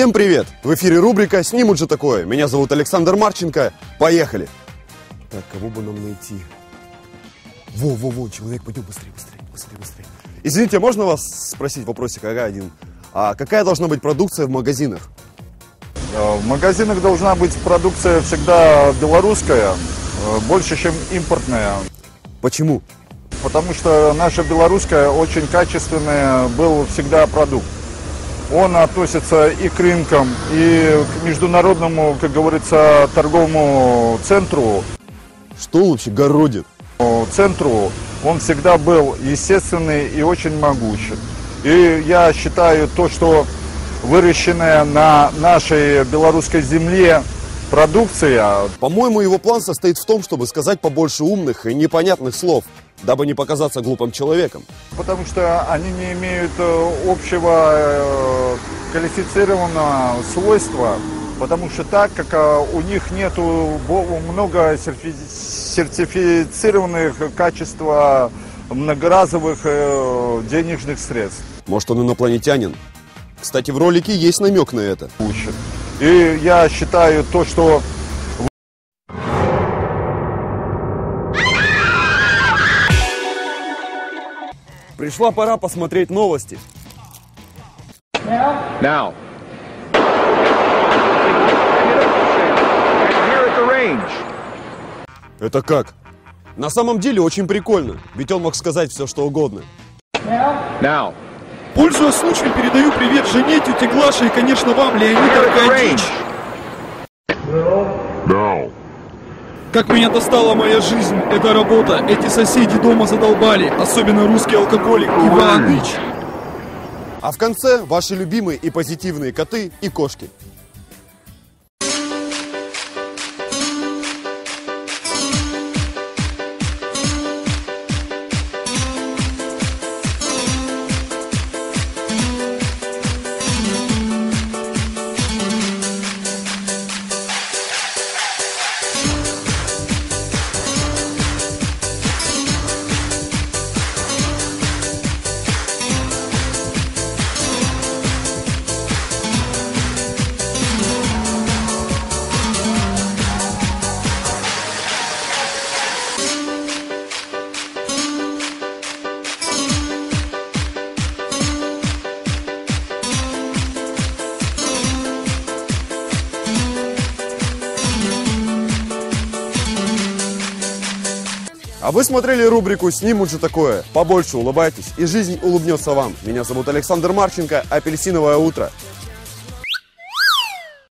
Всем привет! В эфире рубрика «Снимут же такое». Меня зовут Александр Марченко. Поехали! Так, кого бы нам найти? Во-во-во, человек, пойдем быстрее, быстрее, быстрее, быстрее. Извините, можно вас спросить вопросик ага, один? А какая должна быть продукция в магазинах? Э, В магазинах должна быть продукция всегда белорусская, э, больше, чем импортная. Почему? Потому что наша белорусская очень качественная был всегда продукт. Он относится и к рынкам, и к международному, как говорится, торговому центру. Что вообще городит? Центру он всегда был естественный и очень могучий. И я считаю то, что выращенная на нашей белорусской земле продукция По-моему, его план состоит в том, чтобы сказать побольше умных и непонятных слов, дабы не показаться глупым человеком. потому что они не имеют э, общего э, квалифицированного свойства, потому что так как э, у них нету бо- много сертифицированных качества многоразовых денежных средств. Может, он инопланетянин? Кстати, в ролике есть намек на это. И я считаю то, что Пришла пора посмотреть новости. Now. Это как? На самом деле очень прикольно, ведь он мог сказать все, что угодно. Now. Пользуясь случаем, передаю привет жене, тете Глаше и, конечно, вам, Леонид Аркадьевич. Как меня достала моя жизнь, эта работа, эти соседи дома задолбали, особенно русский алкоголик Иваныч. А в конце ваши любимые и позитивные коты и кошки. А вы смотрели рубрику «Снимут же такое». Побольше улыбайтесь, и жизнь улыбнется вам. Меня зовут Александр Марченко, «Апельсиновое утро».